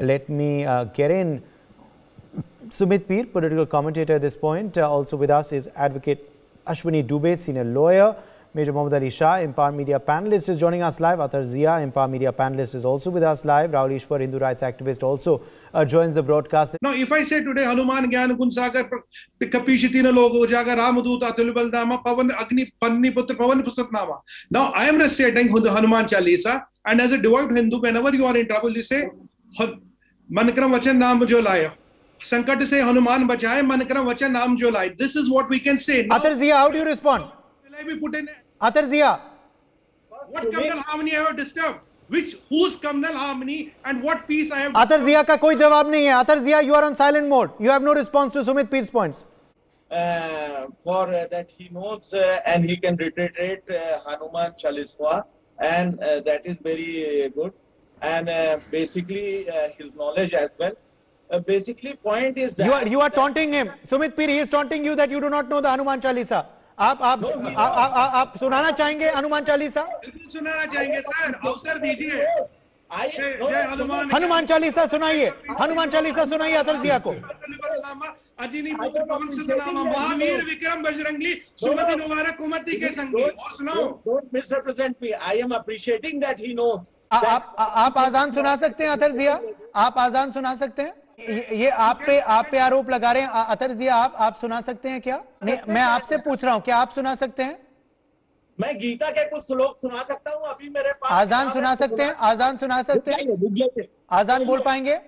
Let me uh, get in Sumit Peer, political commentator at this point. Uh, also with us is advocate Ashwini Dubey, senior lawyer. Major Mohammad Ali Shah, Empower Media panelist, is joining us live. Atar Zia, Empower Media panelist, is also with us live. Rahul Ishwar, Hindu rights activist, also uh, joins the broadcast. Now, if I say today Hanuman Gyan Gunsagar Kapishi Tina Logo Jaga Ramadut Atulubal Dama Pavan Agni Panni Putra Pavan Pusatnama. Now I am reciting Hanuman Chalisa, and as a devout Hindu, whenever you are in trouble, you say Manakram Vachan Naam Jo Laya. संकट से हनुमान बचाए मन क्रम वचन नाम जो लाए this is what we can say Atar Zia, how do you respond? will I be put in Atar Zia, what communal harmony I have disturbed which whose communal harmony and what peace I have disturbed? Atar Zia का कोई जवाब नहीं है. Atar Zia, you are on silent mode. You have no response to Sumit Peer's points. uh, for uh, that he knows uh, and he can reiterate uh, Hanuman Chaliswa and uh, that is very uh, good and uh, basically uh, his knowledge as well. Uh, basically, point is that you are you are taunting him, Sumit Piri. He is taunting you that you do not know the Hanuman Chalisa. आप आप आप आप, आप सुनाना चाहेंगे हनुमान चालीसा सुनाना चाहेंगे sir अवसर दीजिए हनुमान चालीसा सुनाइए हनुमान चालीसा सुनाइए अतल दिया को अजिनी पुत्र पवन सुधनामा महावीर विक्रम बजरंगली सुमति मुबारक उमती के संगी सुनाओ mister president P I'm appreciating that he knows आ- आप आ- आप आजान सुना सकते हैं अतर जिया? आप आजान सुना सकते हैं? ये ये आप पे आप पे आरोप लगा रहे हैं। अतर जिया आप आप सुना सकते हैं क्या? नहीं मैं आपसे पूछ रहा हूँ क्या आप सुना सकते हैं? मैं गीता के कुछ श्लोक सुना सकता हूँ अभी मेरे पास आजान सुना सकते हैं आजान सुना सकते हैं? आजान बोल पाएँगे?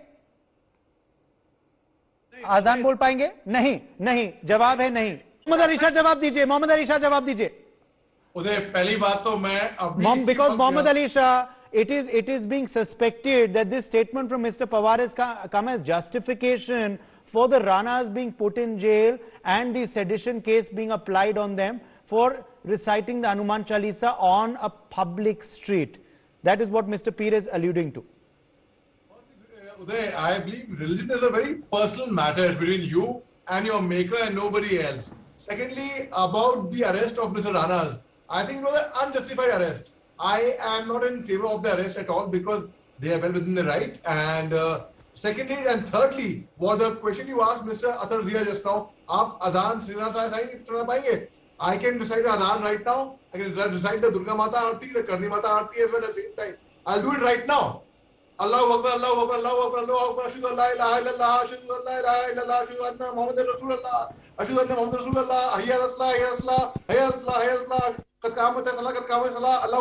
आजान बोल पाएँगे? नहीं नहीं जवाब है नहीं। मोहम्मद अली शाह जवाब दीजिए मोहम्मद अली शाह जवाब दीजिए। उदय पहली बात तो मैं बिकॉज़ मोहम्मद इसी because it is, it is being suspected that this statement from Mr. Pawar has come as justification for the Ranas being put in jail and the sedition case being applied on them for reciting the Anuman Chalisa on a public street. That is what Mr. Peer is alluding to. Uday, I believe religion is a very personal matter between you and your maker and nobody else. Secondly, about the arrest of Mr. Ranas, I think it was an unjustified arrest. I am not in favor of the arrest at all because they are well within the right. And uh, secondly and thirdly, what the question you asked Mr. Athar Zia just now, aap Adhan I can recite Adhan right now. I can recite the Durga Mata Aarti, the Karni Mata Aarti as well at the same time. I'll do it right now. Allahu Akbar, Allahu Akbar, Allahu Akbar, Allahu Akbar, Ashhadu an la ilaha illallah, Ashhadu an la ilaha illallah, Ashhadu anna Muhammadan Rasulullah, Allahu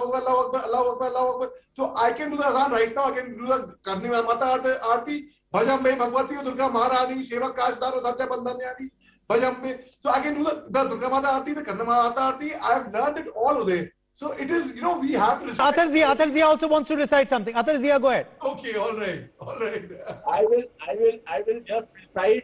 Akbar, Allahu Akbar, Allahu Akbar, Allahu Akbar. So I can do the Azan right now, I can do the Karni Mata Aarti, Bhajam mein Bhagwati Durga Maharani, Shevak Kashdar o Satya Bandhanyani, Bhajam mein. So I can do the, the Durga Mata Aarti, the Karni Mata Aarti, I have learned it all there. So it is, you know, we have to respect. Athar Zia, Athar Zia also wants to recite something. Athar Zia, go ahead. Okay, all right, all right. I will, I will, I will just recite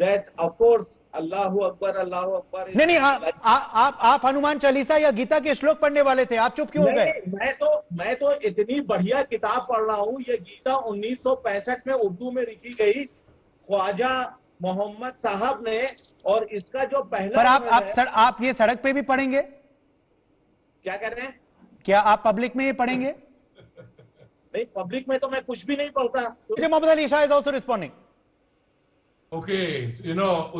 that. Of course, Akbar, Allahu Akbar. is नहीं नहीं आ, आ, आप आप हनुमान चालीसा या गीता के श्लोक पढ़ने वाले थे आप चुप क्यों हो गए मैं तो मैं तो इतनी बढ़िया किताब पढ़ रहा हूँ ये गीता 1965 में उर्दू में लिखी गई ख्वाजा मोहम्मद साहब ने और इसका जो पहला पर आप आप है- सड़, आप ये सड़क पे भी पढ़ेंगे क्या कह रहे हैं क्या आप पब्लिक में ये पढ़ेंगे नहीं पब्लिक में तो मैं कुछ भी नहीं पढ़ता मुझे Mohammad Ali Shah is also responding Okay, so, you know,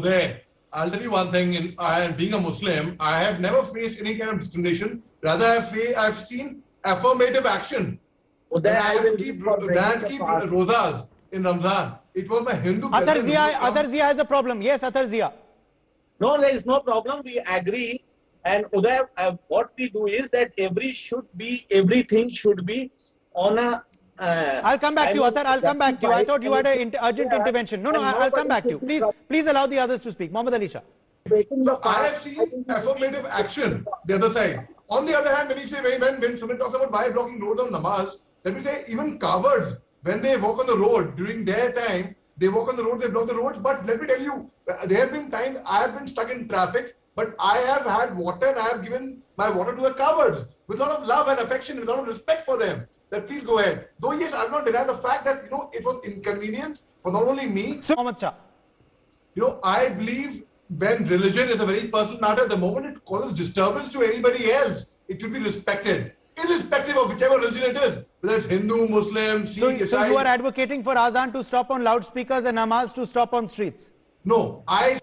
I'll tell you one thing. In I, being a Muslim, I have never faced any kind of discrimination. Rather, I've, I've seen affirmative action. Uday When I I will keep, keep keep the rosas in Ramzan, it was my Hindu would come- Atar Zia has a problem yes Atar Zia No, there is no problem. We agree. And Uday, uh, what we do is that every should be, everything should be on a. Uh, I'll come back to you, I mean, Atar. I'll come back to you. I thought you had an inter- urgent Yeah. intervention. No, no, And I- I'll come back to you. Please, please allow the others to speak. Mohammed Ali Shah. the So I have seen affirmative action the other side. On the other hand, when you say when when, when Sumit talks about why blocking roads on namaz, let me say even cowards when they walk on the road during their time, they walk on the road, they block the roads. But let me tell you, there have been times I have been stuck in traffic, but I have had water and I have given my water to the cowards with a lot of love and affection, with a lot of respect for them. That please go ahead. Though yes, I will not deny the fact that you know it was inconvenience for not only me, So, Shah. you know, I believe when religion is a very personal matter, the moment it causes disturbance to anybody else, it should be respected. irrespective of whichever religion it is, whether it's Hindu, Muslim, Sikh, So, Isai. so you are advocating for Azan to stop on loudspeakers and namaz to stop on streets? No, I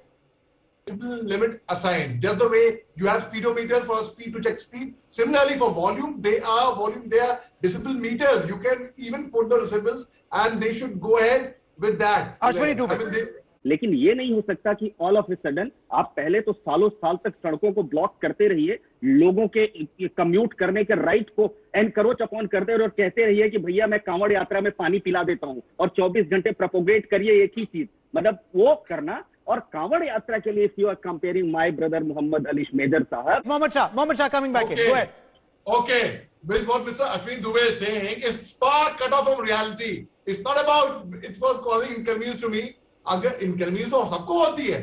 limit assigned. Just the way you have speedometers for speed to check speed. Similarly, for volume, they are volume. They are decibel meters. You can even put the decibels, and they should go ahead with that. Ashwini I Dubey. mean, they, लेकिन ये नहीं हो सकता कि all of a sudden आप पहले तो सालों साल तक सड़कों को ब्लॉक करते रहिए लोगों के कम्यूट करने के राइट को एनकरोच अपॉन करते रहिए और कहते रहिए कि भैया मैं कांवड़ यात्रा में पानी पिला देता हूँ और 24 घंटे प्रोपोगेट करिए एक ही चीज़ मतलब वो करना और कांवड़ यात्रा के लिए you are comparing my brother Mohammad Alish major sahab. Mohammad Shah Mohammad Shah coming back okay Ashwin Dubey से cut off off reality it's not about it's for calling inconvenience to me अगर inconvenience और सबको होती है।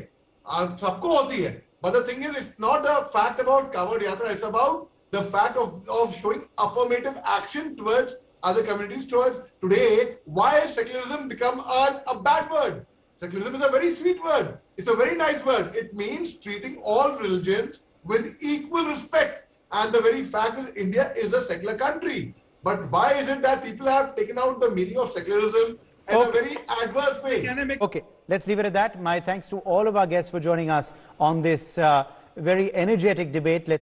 सबको होती है। But the thing is it's not a fact about कावड Yatra it's about the fact of of showing affirmative action towards other communities towards today why secularism become a bad word secularism is a very sweet word it's a very nice word it means treating all religions with equal respect and the very fact is India is a secular country. But why is it that people have taken out the meaning of secularism in a Okay. very adverse way? Can I make Okay, let's leave it at that. My thanks to all of our guests for joining us on this uh, very energetic debate. Let's